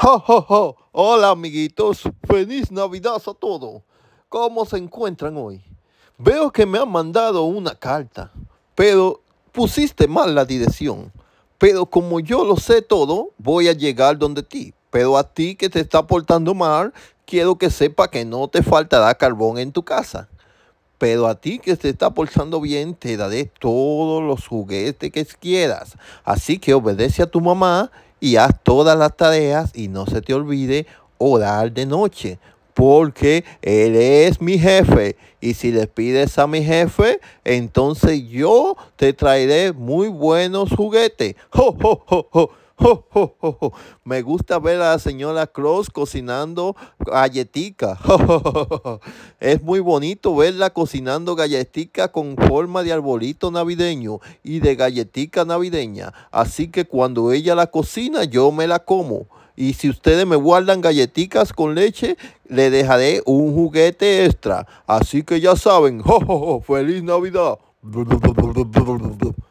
Hola, amiguitos. Feliz Navidad a todos. ¿Cómo se encuentran hoy? Veo que me han mandado una carta, pero pusiste mal la dirección. Pero como yo lo sé todo, voy a llegar donde ti. Pero a ti que te está portando mal, quiero que sepa que no te faltará carbón en tu casa. Pero a ti que te está portando bien, te daré todos los juguetes que quieras. Así que obedece a tu mamá y haz todas las tareas y no se te olvide orar de noche, porque Él es mi jefe. Y si le pides a mi jefe, entonces yo te traeré muy buenos juguetes. ¡Jo, jo, jo, jo! Me gusta ver a la señora Cross cocinando galletica. Es muy bonito verla cocinando galletica con forma de arbolito navideño y de galletica navideña. Así que cuando ella la cocina, yo me la como. Y si ustedes me guardan galletitas con leche, le dejaré un juguete extra. Así que ya saben, ¡Feliz Navidad!